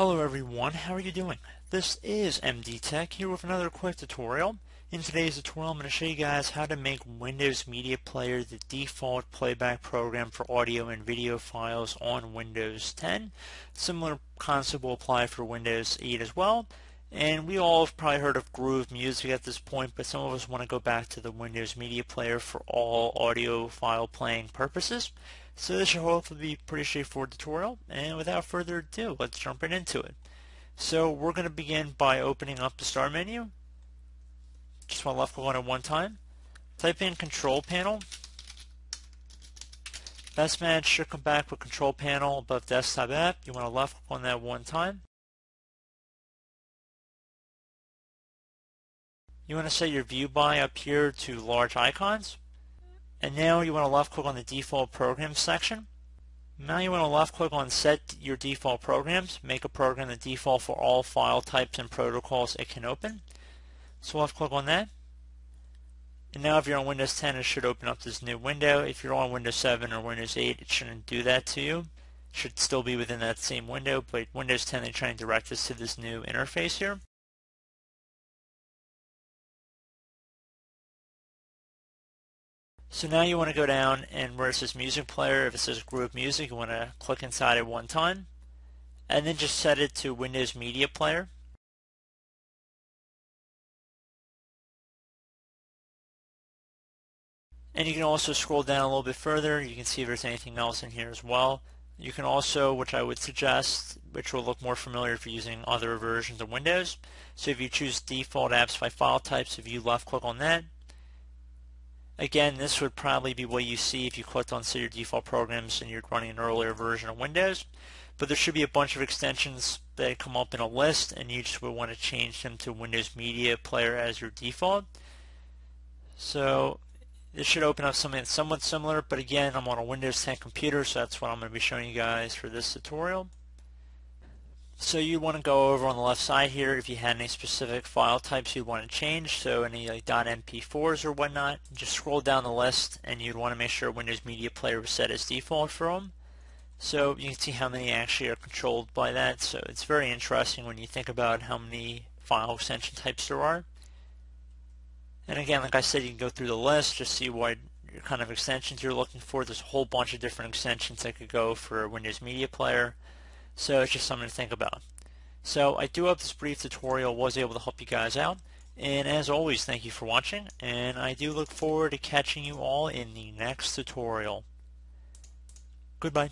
Hello everyone, how are you doing? This is MD Tech here with another quick tutorial. In today's tutorial I'm going to show you guys how to make Windows Media Player the default playback program for audio and video files on Windows 10. Similar concept will apply for Windows 8 as well. And we all have probably heard of Groove Music at this point, but some of us want to go back to the Windows Media Player for all audio file playing purposes. So this should hopefully be a pretty straightforward tutorial, and without further ado, let's jump right into it. So we're going to begin by opening up the Start menu. Just want to left click on it one time. Type in Control Panel. Best Match should come back with Control Panel above Desktop App. You want to left click on that one time. You want to set your view by up here to large icons. And now you want to left click on the default programs section. Now you want to left click on set your default programs, make a program the default for all file types and protocols it can open. So left click on that. And now if you're on Windows 10 it should open up this new window. If you're on Windows 7 or Windows 8 it shouldn't do that to you. It should still be within that same window but Windows 10 they try and direct us to this new interface here. So now you want to go down and where it says music player, if it says Groove Music, you want to click inside it one time and then just set it to Windows Media Player. And you can also scroll down a little bit further. You can see if there's anything else in here as well. You can also, which I would suggest, which will look more familiar if you're using other versions of Windows. So if you choose default apps by file types, if you left click on that, Again, this would probably be what you see if you clicked on say your default programs and you're running an earlier version of Windows. But there should be a bunch of extensions that come up in a list and you just would want to change them to Windows Media Player as your default. So this should open up something somewhat similar, but again, I'm on a Windows 10 computer, so that's what I'm going to be showing you guys for this tutorial. So you want to go over on the left side here if you had any specific file types you'd want to change, so any like .mp4s or whatnot, just scroll down the list and you'd want to make sure Windows Media Player was set as default for them. So you can see how many actually are controlled by that, so it's very interesting when you think about how many file extension types there are. And again, like I said, you can go through the list, just see what kind of extensions you're looking for. There's a whole bunch of different extensions that could go for Windows Media Player. So it's just something to think about. So I do hope this brief tutorial was able to help you guys out. And as always, thank you for watching, and I do look forward to catching you all in the next tutorial. Goodbye.